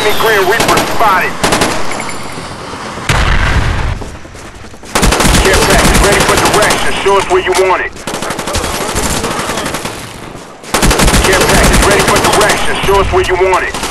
Enemy Grim Reaper spotted. Care package ready for direction. Show us where you want it. Care package ready for direction. Show us where you want it.